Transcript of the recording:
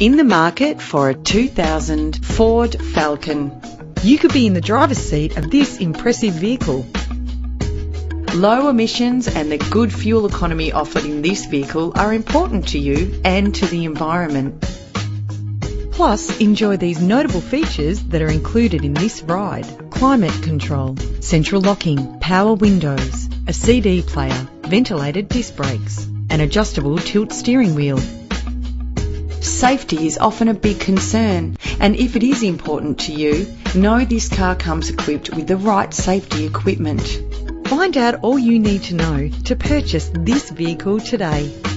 in the market for a 2000 Ford Falcon. You could be in the driver's seat of this impressive vehicle. Low emissions and the good fuel economy offered in this vehicle are important to you and to the environment. Plus, enjoy these notable features that are included in this ride. Climate control, central locking, power windows, a CD player, ventilated disc brakes, an adjustable tilt steering wheel. Safety is often a big concern, and if it is important to you, know this car comes equipped with the right safety equipment. Find out all you need to know to purchase this vehicle today.